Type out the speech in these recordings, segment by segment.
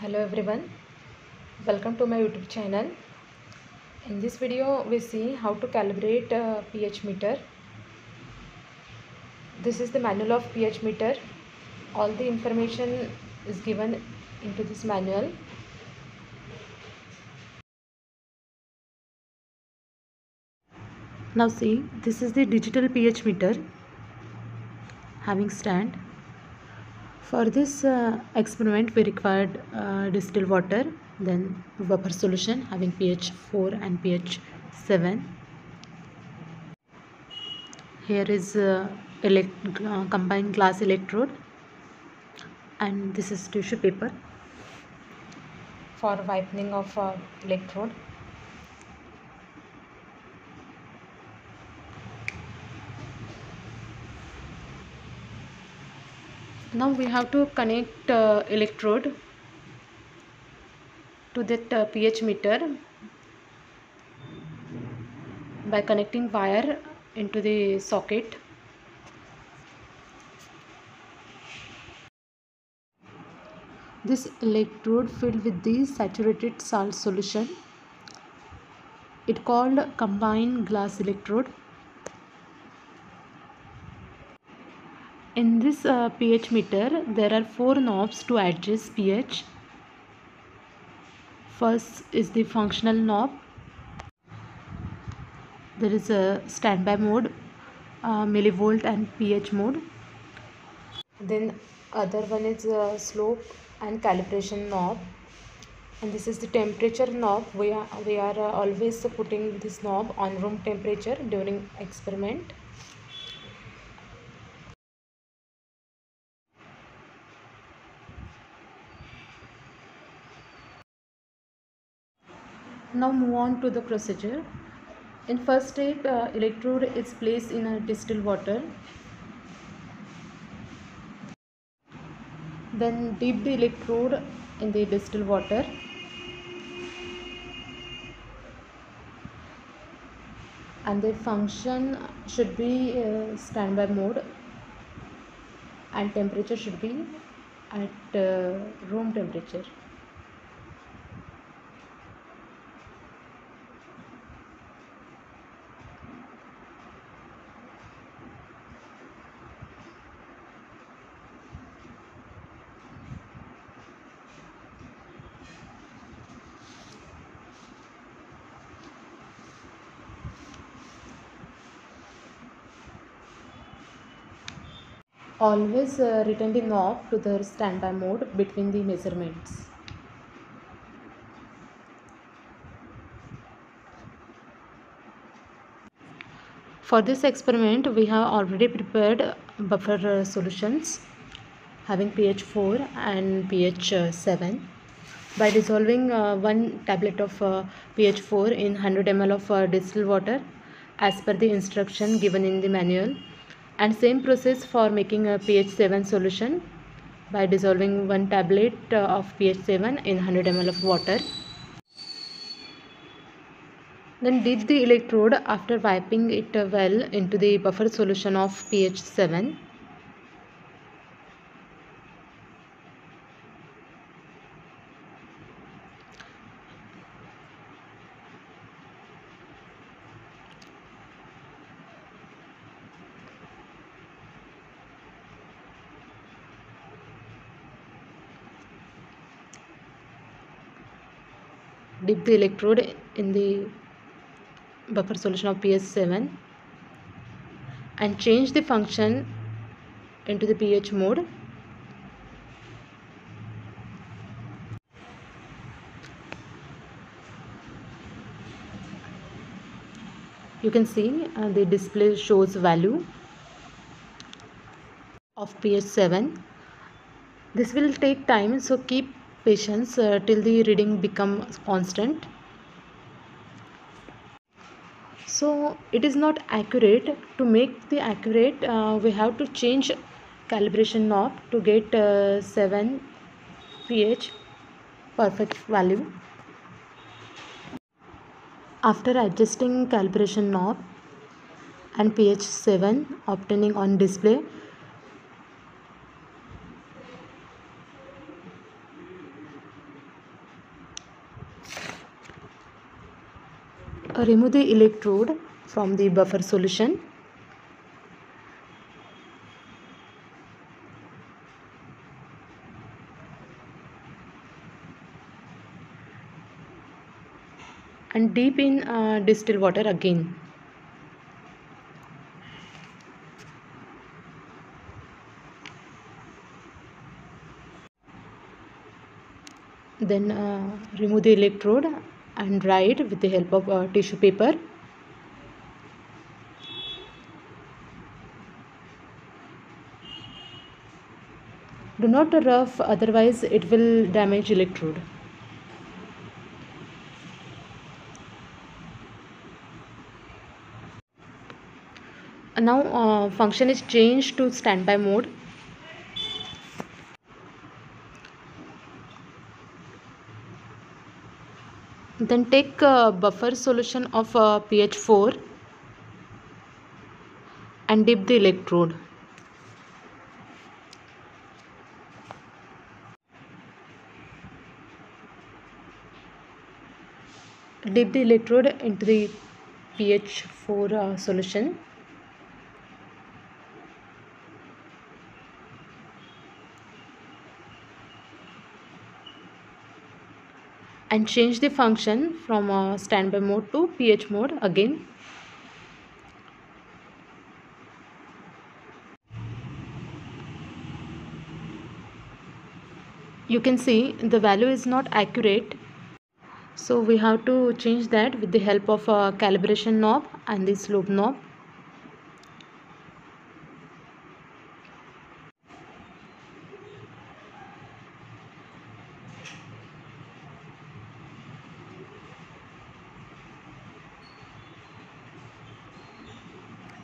hello everyone. Welcome to my youtube channel. In this video we see how to calibrate a ph meter. This is the manual of ph meter. All the information is given into this manual. Now see this is the digital ph meter. Having stand for this uh, experiment we required uh, distilled water then buffer solution having pH 4 and pH 7 here is uh, elect uh, combined glass electrode and this is tissue paper for whitening of uh, electrode now we have to connect uh, electrode to that uh, pH meter by connecting wire into the socket. This electrode filled with the saturated salt solution it called combined glass electrode in this uh, pH meter there are four knobs to adjust pH. First is the functional knob. There is a standby mode uh, millivolt and pH mode. Then other one is uh, slope and calibration knob. And this is the temperature knob. We are we are uh, always putting this knob on room temperature during experiment now move on to the procedure. In first step uh, electrode is placed in a distilled water. Then dip the electrode in the distilled water. And the function should be uh, standby mode. And temperature should be at uh, room temperature always uh, return the knob to the standby mode between the measurements. For this experiment we have already prepared buffer uh, solutions having pH 4 and pH uh, 7 by dissolving uh, one tablet of uh, pH 4 in 100 ml of uh, distilled water as per the instruction given in the manual and same process for making a pH 7 solution by dissolving one tablet uh, of pH 7 in 100 ml of water. Then dip the electrode after wiping it well into the buffer solution of pH 7 dip the electrode in the buffer solution of pH7 and change the function into the pH mode. You can see uh, the display shows value of pH 7 this will take time so keep patience uh, till the reading becomes constant. So it is not accurate to make the accurate uh, we have to change calibration knob to get uh, 7 pH perfect value. After adjusting calibration knob and pH 7 obtaining on display remove the electrode from the buffer solution and dip in uh, distilled water again then uh, remove the electrode and it with the help of uh, tissue paper. Do not rough otherwise it will damage electrode. Now uh, function is changed to standby mode then take a buffer solution of pH 4 and dip the electrode. Dip the electrode into the pH 4 uh, solution and change the function from uh, standby mode to pH mode again. You can see the value is not accurate. So we have to change that with the help of a calibration knob and the slope knob.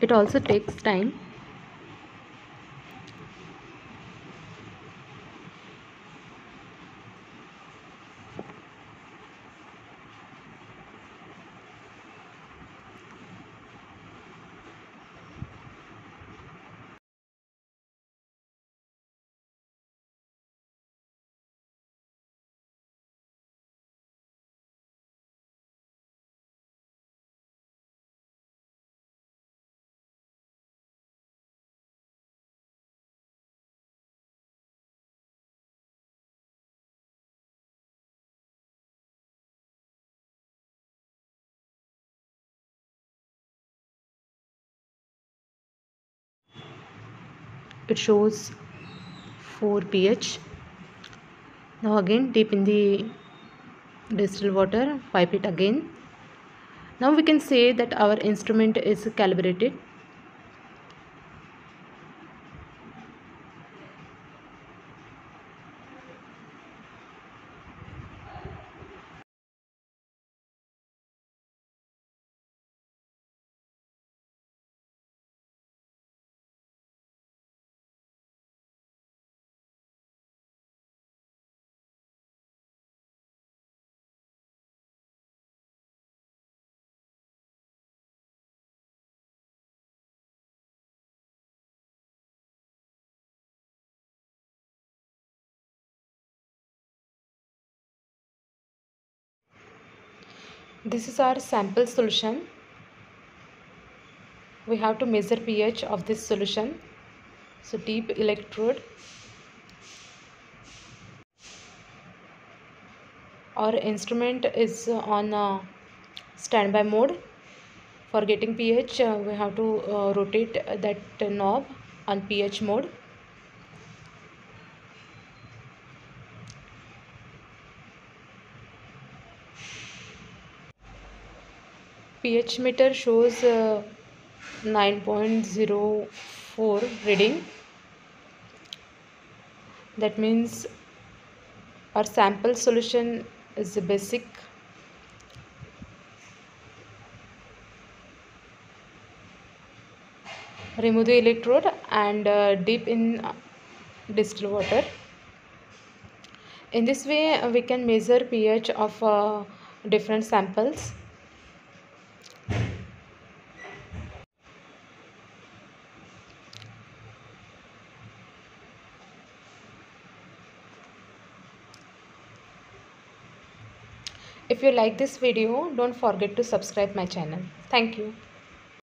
It also takes time it shows 4 pH. Now again dip in the distilled water pipe it again. Now we can say that our instrument is calibrated this is our sample solution. We have to measure pH of this solution. So deep electrode our instrument is on standby mode. For getting pH uh, we have to uh, rotate that knob on pH mode pH meter shows uh, 9.04 reading. That means our sample solution is basic. Remove the electrode and uh, dip in distilled water. In this way we can measure pH of uh, different samples If you like this video, don't forget to subscribe my channel. Thank you.